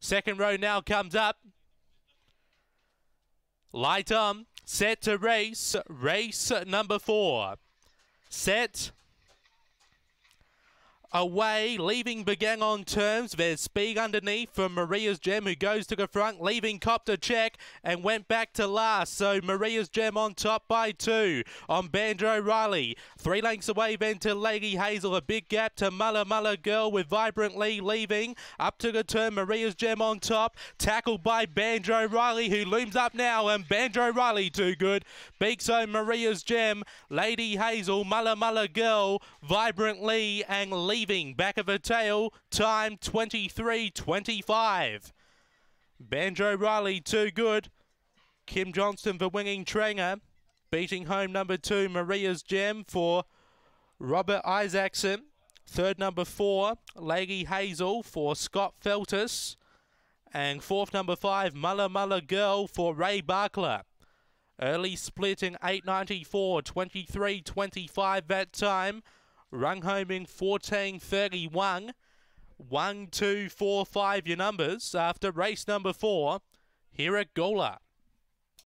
Second row now comes up. Light on, set to race, race number four. Set. Away, leaving Begang on terms. There's speed underneath from Maria's Gem, who goes to the front, leaving Copter check and went back to last. So Maria's Gem on top by two on Banjo Riley. Three lengths away then to Lady Hazel. A big gap to Mulla Mulla Girl with Vibrantly leaving. Up to the turn, Maria's Gem on top. Tackled by Banjo Riley, who looms up now. And Banjo Riley too good. Beaks on Maria's Gem. Lady Hazel, Mulla Mulla Girl, Vibrantly and leaving back of a tail, time 23.25. Banjo Riley too good. Kim Johnston for winging Tranger. Beating home number two, Maria's Gem for Robert Isaacson. Third number four, Lady Hazel for Scott Feltus. And fourth number five, Mulla Mulla Girl for Ray Barkler. Early split in 894, 23 25 that time. Rung home in 14.31. 1, 2, 4, 5 your numbers after race number 4 here at Gawler.